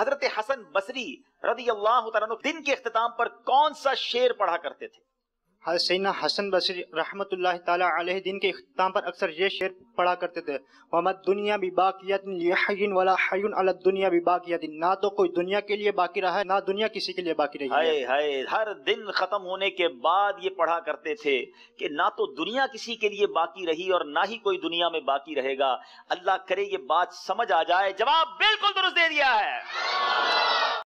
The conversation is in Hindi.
हज़रत हसन बसरी रदी अल्लाह दिन के अख्ताम पर कौन सा शेर पढ़ा करते थे? सैना हसन बसरी रहमत ताला दिन के अख्ताम पर अक्सर ये शेर पढ़ा करते थे। मोहम्मद दुनिया भी लिहयिन वाला हयुन अला दुनिया भी बिबाकियतिन ना तो कोई दुनिया के लिए बाकी रहा है ना दुनिया किसी के लिए बाकी रही है। हाय हर दिन खत्म होने के बाद ये पढ़ा करते थे कि ना तो दुनिया किसी के लिए बाकी रही और ना ही कोई दुनिया में बाकी रहेगा। अल्लाह करे ये बात समझ आ जाए। जवाब बिल्कुल दुरुस्त दे दिया है।